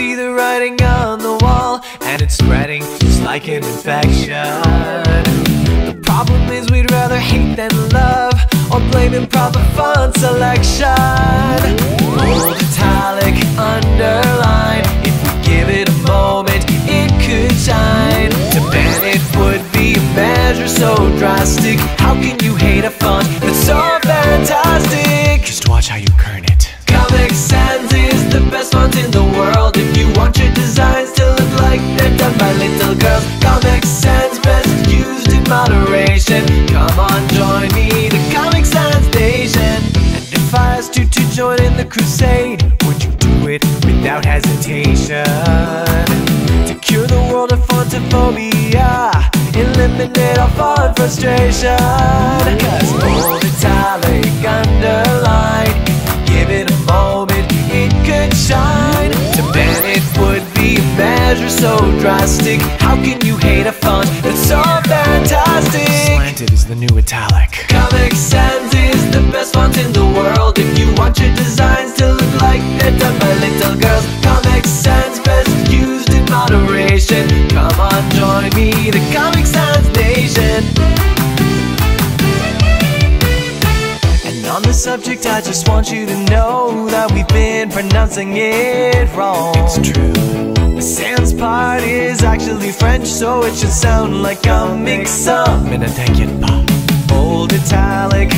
see the writing on the wall, and it's spreading just like an infection. The problem is we'd rather hate than love, or blame improper font selection. Bold italic underline. If we give it a moment, it could shine. To ban it would be a measure so drastic. How can you hate a font they're done by little girls, Comic Sans best used in moderation. Come on, join me, the Comic Sans Nation. And if I asked you to join in the crusade, would you do it without hesitation? To cure the world of fontophobia, eliminate all font frustration. Cause a measure so drastic. How can you hate a font that's so fantastic? Slanted is the new italic. Comic Sans is the best font in the world. If you want your designs to look like they're done by little girls, Comic Sans best used in moderation. Come on, join me, the Comic Sans Nation. And on the subject, I just want you to know that we've been pronouncing it wrong. It's true. Sans part is actually French, so it should sound like a mix up. In a decade pop. Bold italic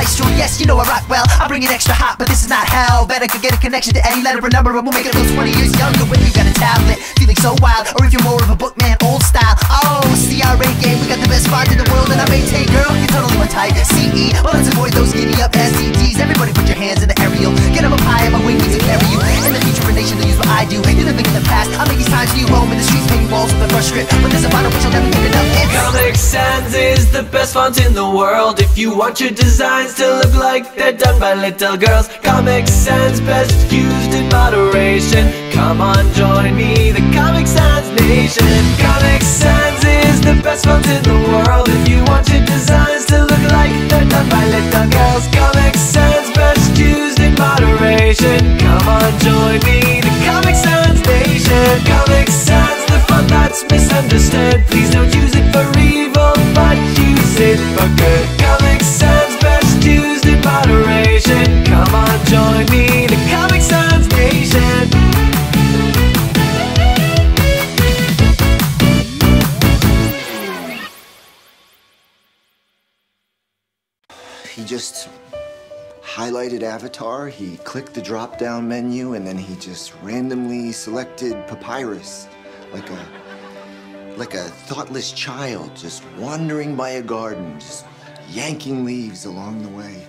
Yes, you know I rock well. I bring it extra hot, but this is not hell. Better could get a connection to any letter or number, and we'll make it feel 20 years younger when you got a tablet. Feeling so wild, or if you're more of a bookman, old style. Oh, CRA game, we got the best font in the world, and I maintain, girl, you're totally my type. CE, well, let's avoid those giddy up SCTs. Everybody put your hands in the Arial. Get up high, and my wings to I do. You're living in the past. I'll make these times new home in the streets, painting walls with a brush script. But there's a final which I'll never get enough. It's Comic Sans is the best font in the world. If you want your designs to look like they're done by little girls, Comic Sans best used in moderation. Come on, join me, the Comic Sans Nation. Comic Sans is the best font in the world. If you want good. Comic Sans best used in moderation. Come on, join me, the Comic Sans Nation. He just highlighted Avatar, he clicked the drop down menu, and then he just randomly selected Papyrus like a like a thoughtless child just wandering by a garden, just yanking leaves along the way.